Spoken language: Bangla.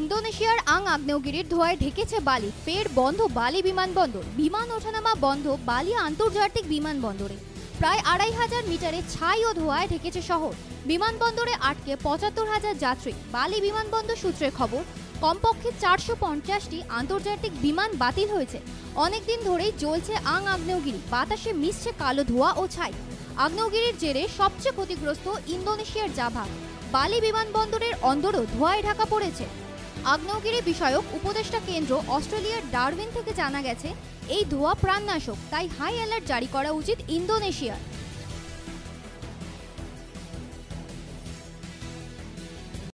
ইন্দোনেশিয়ার আং আগ্নেয়গিরির ধোঁয়ায় ঢেকেছে বালি। ফের বন্ধ বালি বিমানবন্দর। বিমান ওঠানামা বন্ধ বালি আন্তর্জাতিক বিমানবন্দরে। প্রায় আড়াই হাজার মিটারে ছাই ও ধোঁয়ায় ঢেকেছে শহর। বিমানবন্দরে আটকে পঁচাত্তর হাজার যাত্রী। বালি বিমানবন্দর সূত্রে খবর, কমপক্ষে চারশো পঞ্চাশটি আন্তর্জাতিক বিমান বাতিল হয়েছে। অনেকদিন ধরেই জ্বলছে আং আগ্নেয়গিরি। বাতাসে মিশছে কালো ধোঁয়া ও ছাই। আগ্নেয়গিরির জেরে সবচেয়ে ক্ষতিগ্রস্ত ইন্দোনেশিয়ার জাভা বালি বিমানবন্দরের অন্দরও ধোঁয়ায় ঢাকা পড়েছে। আগ্নেয়গিরি বিষয়ক উপদেষ্টা কেন্দ্র অস্ট্রেলিয়ার ডারউইন থেকে জানা গেছে, এই ধোঁয়া প্রাণনাশক, তাই হাই অ্যালার্ট জারি করা উচিত ইন্দোনেশিয়ার।